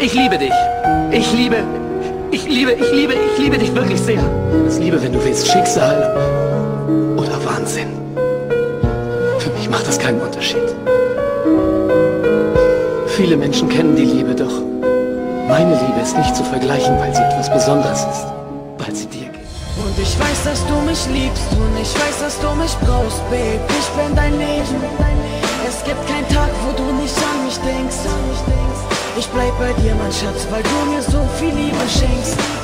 Ich liebe dich. Ich liebe, ich liebe, ich liebe, ich liebe dich wirklich sehr. Das Liebe, wenn du willst, Schicksal oder Wahnsinn. Für mich macht das keinen Unterschied. Viele Menschen kennen die Liebe, doch meine Liebe ist nicht zu vergleichen, weil sie etwas Besonderes ist, weil sie dir gilt. Und ich weiß, dass du mich liebst und ich weiß, dass du mich brauchst, Babe. Ich bin dein Leben. Ich bleib bei dir, mein Schatz, weil du mir so viel Liebe schenkst.